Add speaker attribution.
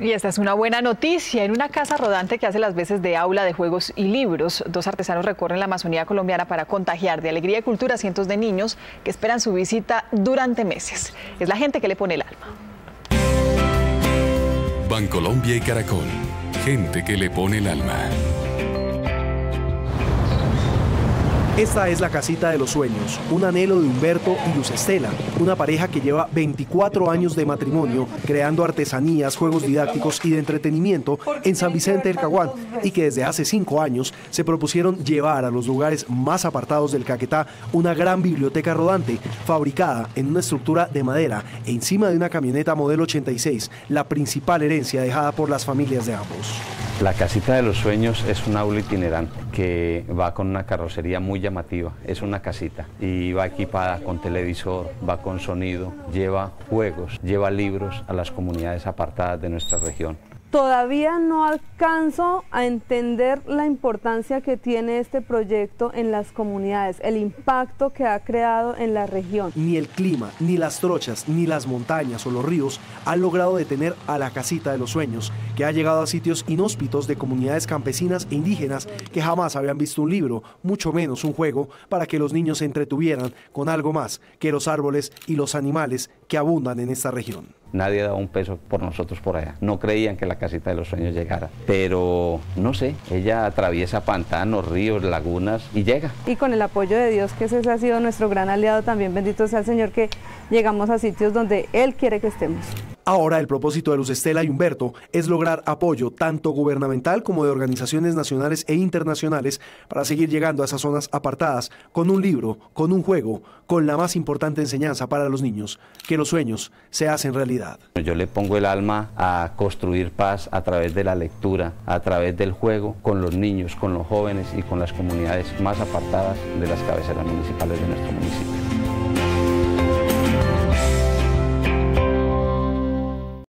Speaker 1: Y esta es una buena noticia. En una casa rodante que hace las veces de aula de juegos y libros, dos artesanos recorren la Amazonía colombiana para contagiar de alegría y cultura a cientos de niños que esperan su visita durante meses. Es la gente que le pone el alma.
Speaker 2: Bancolombia y Caracol. Gente que le pone el alma.
Speaker 3: Esta es la casita de los sueños, un anhelo de Humberto y Luz Estela, una pareja que lleva 24 años de matrimonio creando artesanías, juegos didácticos y de entretenimiento en San Vicente del Caguán y que desde hace 5 años se propusieron llevar a los lugares más apartados del Caquetá una gran biblioteca rodante fabricada en una estructura de madera encima de una camioneta modelo 86, la principal herencia dejada por las familias de ambos.
Speaker 4: La casita de los sueños es un aula itinerante que va con una carrocería muy llamativa. Es una casita y va equipada con televisor, va con sonido, lleva juegos, lleva libros a las comunidades apartadas de nuestra región
Speaker 5: todavía no alcanzo a entender la importancia que tiene este proyecto en las comunidades, el impacto que ha creado en la región.
Speaker 3: Ni el clima, ni las trochas, ni las montañas o los ríos han logrado detener a la casita de los sueños, que ha llegado a sitios inhóspitos de comunidades campesinas e indígenas que jamás habían visto un libro, mucho menos un juego, para que los niños se entretuvieran con algo más que los árboles y los animales que abundan en esta región.
Speaker 4: Nadie daba un peso por nosotros por allá. No creían que la casita de los sueños llegara. Pero no sé, ella atraviesa pantanos, ríos, lagunas y llega.
Speaker 5: Y con el apoyo de Dios, que ese ha sido nuestro gran aliado también, bendito sea el Señor, que llegamos a sitios donde Él quiere que estemos.
Speaker 3: Ahora el propósito de Luz Estela y Humberto es lograr apoyo tanto gubernamental como de organizaciones nacionales e internacionales para seguir llegando a esas zonas apartadas con un libro, con un juego, con la más importante enseñanza para los niños, que los sueños se hacen realidad.
Speaker 4: Yo le pongo el alma a construir paz a través de la lectura, a través del juego, con los niños, con los jóvenes y con las comunidades más apartadas de las cabeceras municipales de nuestro municipio.